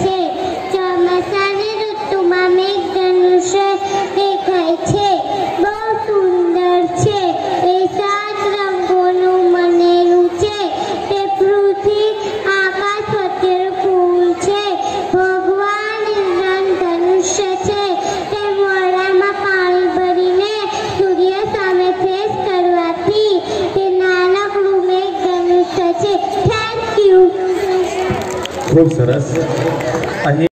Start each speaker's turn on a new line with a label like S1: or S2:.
S1: છે. ચોમાસાની ઋતુમાં મેઘધનુષ્ય દેખાય છે. બહુ સુંદર છે. એ સાત રંગોનું બનેલું છે. તે પૃથ્વી, આકાશ વચ્ચેનું ફૂલ છે. ભગવાન ઇન્દ્રન ધનુષ્ય છે. તે મોડામાં પાણી ભરીને સૂર્ય સામે ફેસ કરવાથી તે નાનકડું મેઘધનુષ્ય છે. થેન્ક યુ
S2: ખૂબ સરસ. અહીં